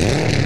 Yeah.